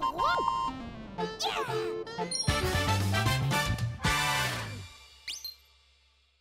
Yeah!